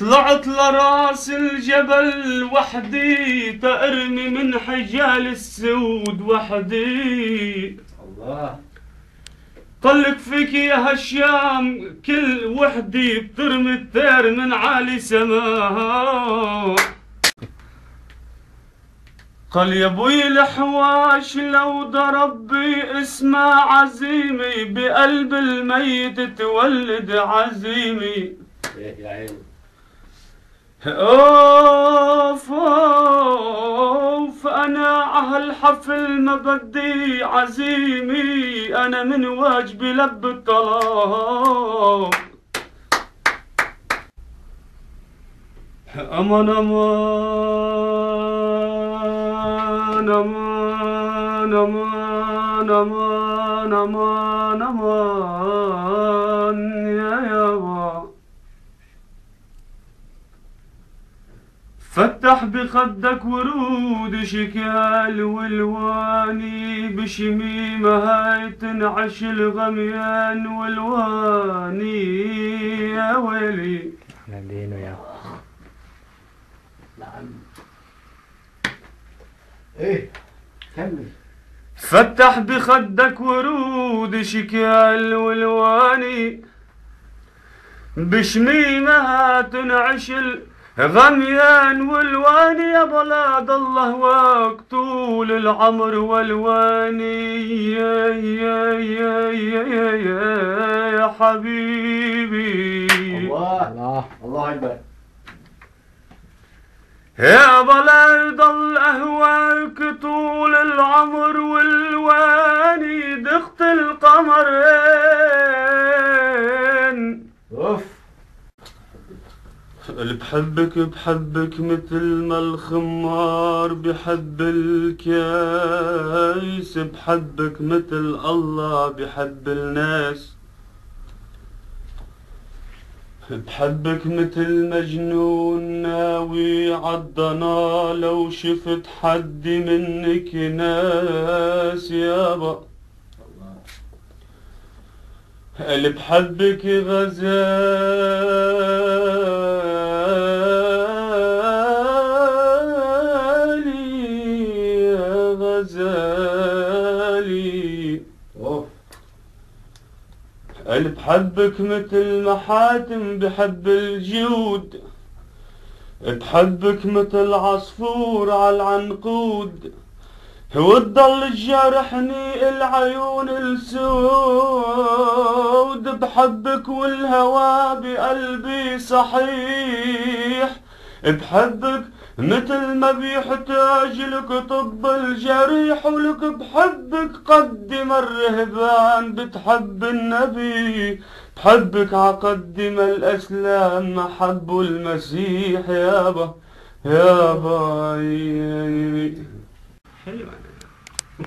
طلعت لراس الجبل وحدي؟ تأرمي من حجال السود وحدي. الله. طلق فيك يا هشام كل وحدي بترمي الثير من عالي سماء قال يا أبوي الحواش لو ضرب بي اسمع عزيمي بقلب الميت تولد عزيمي. إيه يا أوف أوف أنا هالحفل ما بدي عزيمي أنا من واجبي لب الطلب. أمان أمان أمان أمان أمان أمان أمان يا يابا فتح بخدك ورود شكال والواني بشميمة هاي تنعش الغميان والواني. يا ويلي. إحنا دينه يا نعم. إيه كمل. فتح بخدك ورود شكال والواني بشميمها تنعش الغميان والواني يا بلاد الله وقت طول العمر والواني. يا يا يا يا يا, يا, يا حبيبي. الله. الله. الله أكبر. يا بلا يضل أهواك طول العمر والواني. اللي بحبك بحبك مثل ما الخمار بحب الكايس بحبك مثل الله بحب الناس. بحبك مثل مجنون ناوي عالضنا لو شفت حد منك ناس. يابا اللي بحبك غزالي اللي بحبك مثل محاتم بحب الجود بحبك مثل عصفور على العنقود. وتضل تجرحني العيون السود. بحبك والهوى بقلبي صحيح. بحبك مثل ما بيحتاج لك طب الجريح ولك بحبك قدم الرهبان بتحب النبي بحبك عقدم الأسلام ما حبوا المسيح يابا يابا حلوة